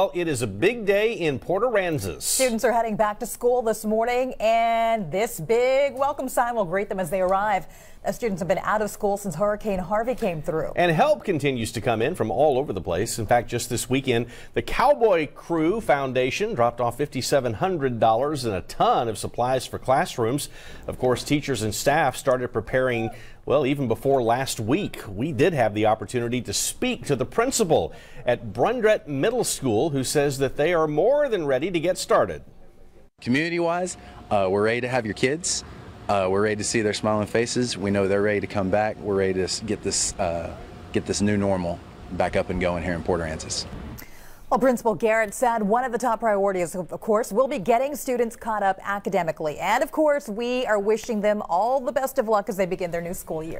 Well, it is a big day in Port Aransas. Students are heading back to school this morning, and this big welcome sign will greet them as they arrive. The students have been out of school since Hurricane Harvey came through. And help continues to come in from all over the place. In fact, just this weekend, the Cowboy Crew Foundation dropped off $5,700 and a ton of supplies for classrooms. Of course, teachers and staff started preparing, well, even before last week. We did have the opportunity to speak to the principal at Brundrett Middle School, who says that they are more than ready to get started. Community wise, uh, we're ready to have your kids. Uh, we're ready to see their smiling faces. We know they're ready to come back. We're ready to get this uh, get this new normal back up and going here in Port Aransas. Well, Principal Garrett said one of the top priorities, of course, will be getting students caught up academically. And of course, we are wishing them all the best of luck as they begin their new school year.